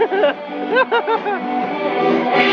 Ha ha ha ha!